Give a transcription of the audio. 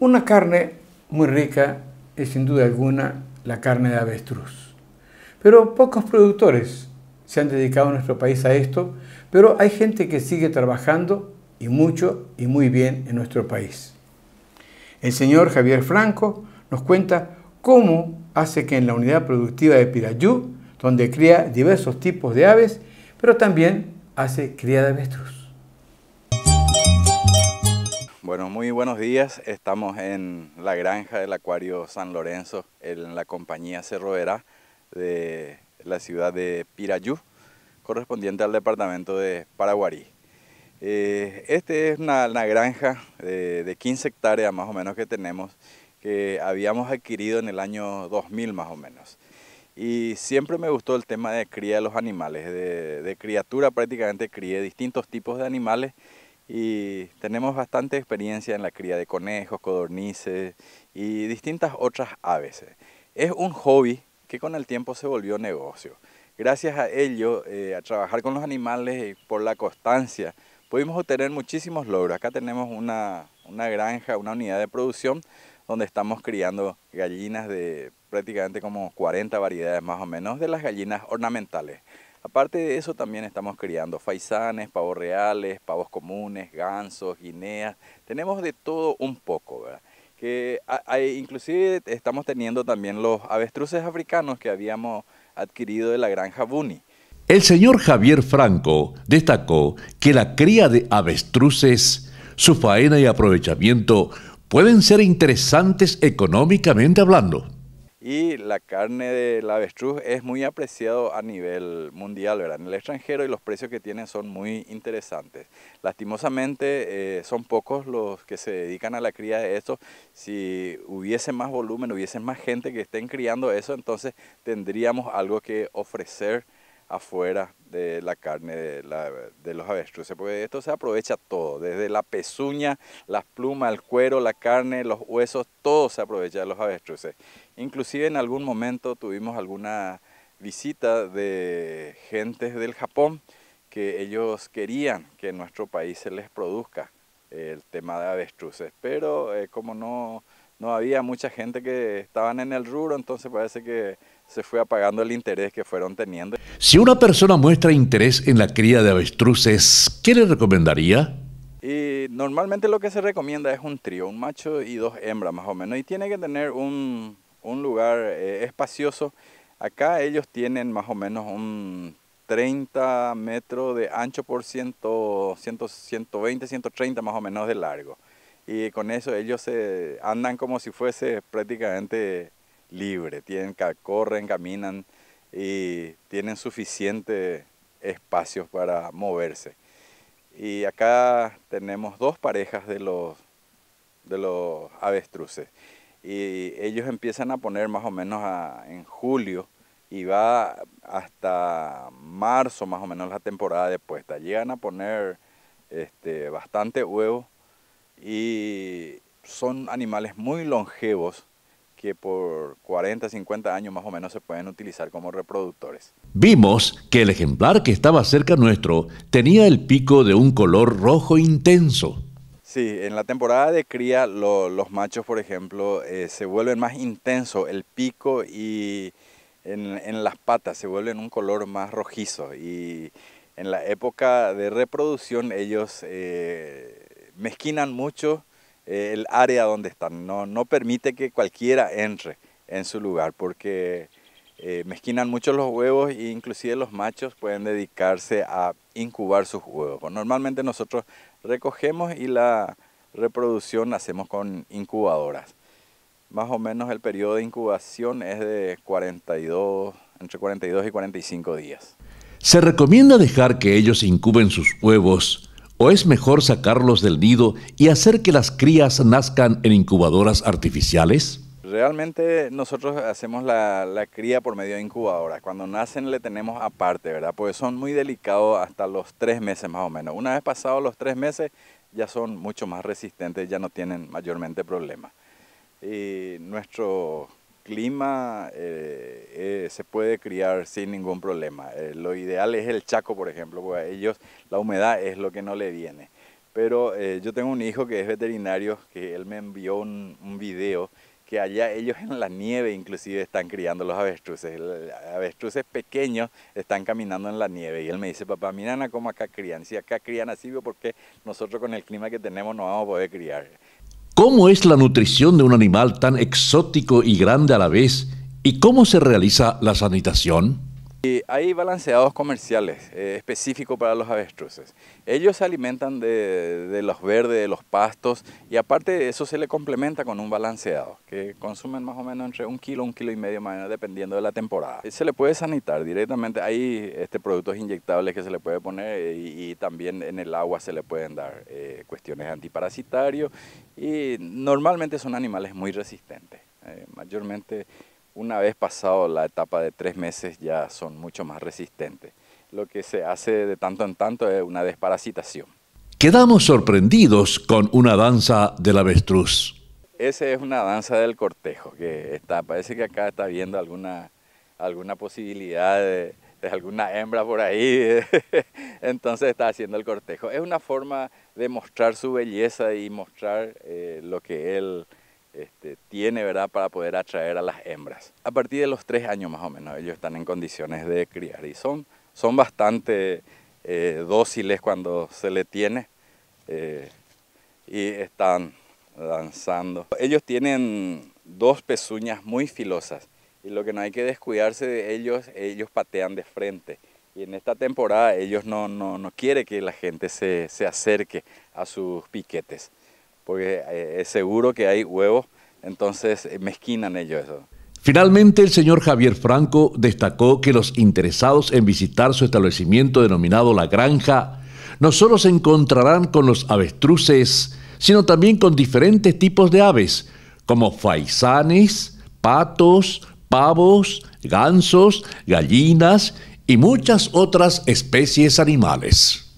Una carne muy rica es sin duda alguna la carne de avestruz. Pero pocos productores se han dedicado en nuestro país a esto, pero hay gente que sigue trabajando y mucho y muy bien en nuestro país. El señor Javier Franco nos cuenta cómo hace que en la unidad productiva de Pirayú, donde cría diversos tipos de aves, pero también hace cría de avestruz. Bueno, muy buenos días. Estamos en la granja del Acuario San Lorenzo, en la compañía Cerro Verá de la ciudad de Pirayú, correspondiente al departamento de Paraguarí. Eh, este es una, granja de, de, 15 hectáreas más o menos que tenemos, que habíamos adquirido en el año 2000 más o menos. Y siempre me gustó el tema de cría de los animales, de, de criatura prácticamente crié distintos tipos de animales y tenemos bastante experiencia en la cría de conejos, codornices y distintas otras aves. Es un hobby que con el tiempo se volvió negocio. Gracias a ello, eh, a trabajar con los animales y por la constancia, pudimos obtener muchísimos logros. Acá tenemos una, una granja, una unidad de producción donde estamos criando gallinas de prácticamente como 40 variedades más o menos de las gallinas ornamentales. Aparte de eso también estamos criando faisanes, pavos reales, pavos comunes, gansos, guineas. Tenemos de todo un poco, ¿verdad? Que inclusive estamos teniendo también los avestruces africanos que habíamos adquirido de la granja Buni. El señor Javier Franco destacó que la cría de avestruces, su faena y aprovechamiento pueden ser interesantes económicamente hablando. Y la carne del avestruz es muy apreciado a nivel mundial, ¿verdad? En el extranjero y los precios que tienen son muy interesantes. Lastimosamente eh, son pocos los que se dedican a la cría de esto. Si hubiese más volumen, hubiese más gente que estén criando eso, entonces tendríamos algo que ofrecer afuera de la carne de, los avestruces, porque esto se aprovecha todo, desde la pezuña, las plumas, el cuero, la carne, los huesos, todo se aprovecha de los avestruces. Inclusive en algún momento tuvimos alguna visita de gentes del Japón que ellos querían que en nuestro país se les produzca el tema de avestruces, pero eh, como no, no había mucha gente que estaban en el rubro, entonces parece que se fue apagando el interés que fueron teniendo. Si una persona muestra interés en la cría de avestruces, ¿qué le recomendaría? Y normalmente lo que se recomienda es un trío, un macho y dos hembras más o menos, y tiene que tener un, lugar eh, espacioso. Acá ellos tienen más o menos un 30 metros de ancho por 100, 120, 130 más o menos de largo. Y con eso ellos se andan como si fuese prácticamente libre, tienen, corren, caminan y tienen suficiente espacio para moverse. Y acá tenemos dos parejas de los, de los avestruces y ellos empiezan a poner más o menos en julio y va hasta marzo más o menos la temporada de puesta. Llegan a poner este, bastante huevo y son animales muy longevos que por 40, 50 años más o menos se pueden utilizar como reproductores. Vimos que el ejemplar que estaba cerca nuestro tenía el pico de un color rojo intenso. Sí, en la temporada de cría los machos, por ejemplo, eh, se vuelven más intenso el pico y en, las patas se vuelven un color más rojizo y en la época de reproducción ellos eh, mezquinan mucho eh, el área donde están, no, no permite que cualquiera entre en su lugar porque eh, mezquinan mucho los huevos e inclusive los machos pueden dedicarse a incubar sus huevos. Normalmente nosotros recogemos y la reproducción hacemos con incubadoras. Más o menos el periodo de incubación es de 42, entre 42 y 45 días. Se recomienda dejar que ellos incuben sus huevos ¿O es mejor sacarlos del nido y hacer que las crías nazcan en incubadoras artificiales? Realmente nosotros hacemos la, cría por medio de incubadoras. Cuando nacen le tenemos aparte, ¿verdad? Porque son muy delicados hasta los tres meses más o menos. Una vez pasados los tres meses ya son mucho más resistentes, ya no tienen mayormente problemas. Y nuestro clima eh, eh, se puede criar sin ningún problema. Eh, lo ideal es el chaco, por ejemplo, porque a ellos la humedad es lo que no le viene. pero eh, yo tengo un hijo que es veterinario, que él me envió un, un video que allá ellos en la nieve inclusive están criando los avestruces. Avestruces pequeños están caminando en la nieve. Y él me dice, papá, mira cómo acá crían. Si acá crían así, porque nosotros con el clima que tenemos no vamos a poder criar. ¿Cómo es la nutrición de un animal tan exótico y grande a la vez? ¿Y cómo se realiza la sanitación? Y hay balanceados comerciales eh, específicos para los avestruces. Ellos se alimentan de, los verdes, de los pastos y aparte de eso se le complementa con un balanceado que consumen más o menos entre un kilo, un kilo y medio más menos dependiendo de la temporada. Se le puede sanitar directamente, hay este, productos inyectables que se le puede poner y, también en el agua se le pueden dar eh, cuestiones antiparasitarios y normalmente son animales muy resistentes, eh, mayormente una vez pasado la etapa de tres meses ya son mucho más resistentes. Lo que se hace de tanto en tanto es una desparasitación. Quedamos sorprendidos con una danza del avestruz. Esa es una danza del cortejo, que está, parece que acá está viendo alguna, alguna posibilidad de, alguna hembra por ahí, entonces está haciendo el cortejo. Es una forma de mostrar su belleza y mostrar eh, lo que él este, tiene ¿verdad? para poder atraer a las hembras. A partir de los tres años más o menos ellos están en condiciones de criar y son, son bastante eh, dóciles cuando se le tiene eh, y están danzando. Ellos tienen dos pezuñas muy filosas y lo que no hay que descuidarse de ellos, ellos patean de frente. Y en esta temporada ellos no, no, no quieren que la gente se, se acerque a sus piquetes porque eh, es seguro que hay huevos, entonces eh, mezquinan ellos eso. Finalmente, el señor Javier Franco destacó que los interesados en visitar su establecimiento denominado La Granja no solo se encontrarán con los avestruces, sino también con diferentes tipos de aves, como faisanes, patos, pavos, gansos, gallinas y muchas otras especies animales.